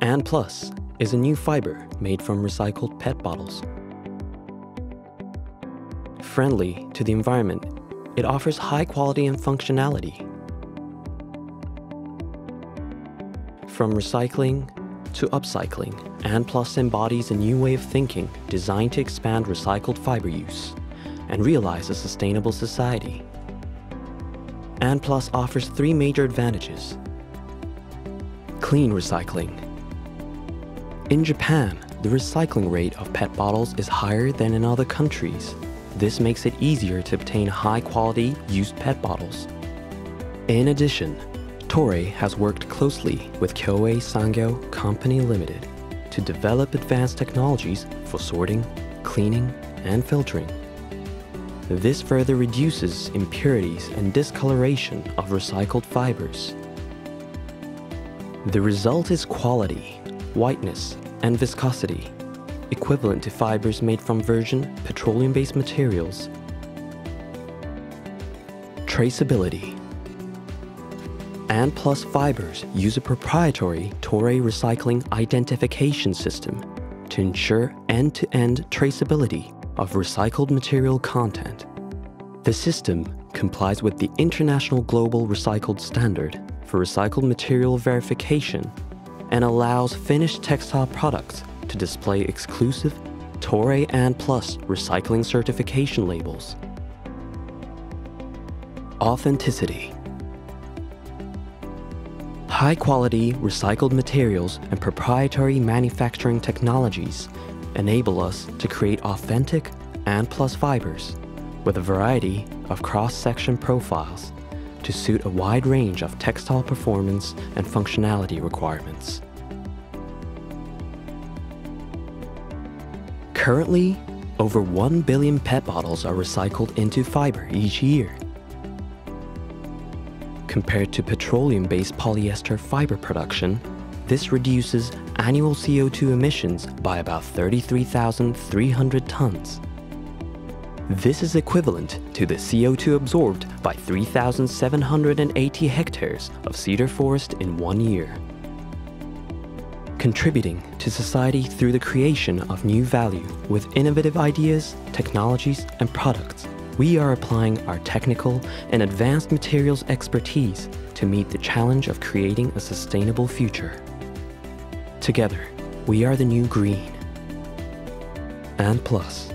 And Plus is a new fiber made from recycled PET bottles. Friendly to the environment, it offers high quality and functionality. From recycling to upcycling, And Plus embodies a new way of thinking designed to expand recycled fiber use and realize a sustainable society. And Plus offers three major advantages. Clean recycling. In Japan, the recycling rate of PET bottles is higher than in other countries. This makes it easier to obtain high-quality used PET bottles. In addition, Toray has worked closely with Kyoei Sangyo Company Limited to develop advanced technologies for sorting, cleaning, and filtering. This further reduces impurities and discoloration of recycled fibers. The result is quality, whiteness, and viscosity, equivalent to fibers made from virgin petroleum-based materials. Traceability and Plus Fibers use a proprietary Toray recycling identification system to ensure end-to-end traceability of recycled material content. The system complies with the International Global Recycled Standard for recycled material verification and allows finished textile products to display exclusive Toray and Plus recycling certification labels. Authenticity High quality recycled materials and proprietary manufacturing technologies enable us to create authentic and plus fibers with a variety of cross-section profiles to suit a wide range of textile performance and functionality requirements. Currently, over 1 billion PET bottles are recycled into fiber each year. Compared to petroleum-based polyester fiber production, this reduces annual CO2 emissions by about 33,300 tons. This is equivalent to the CO2 absorbed by 3,780 hectares of cedar forest in one year. Contributing to society through the creation of new value with innovative ideas, technologies, and products, we are applying our technical and advanced materials expertise to meet the challenge of creating a sustainable future. Together, we are the new green. And plus.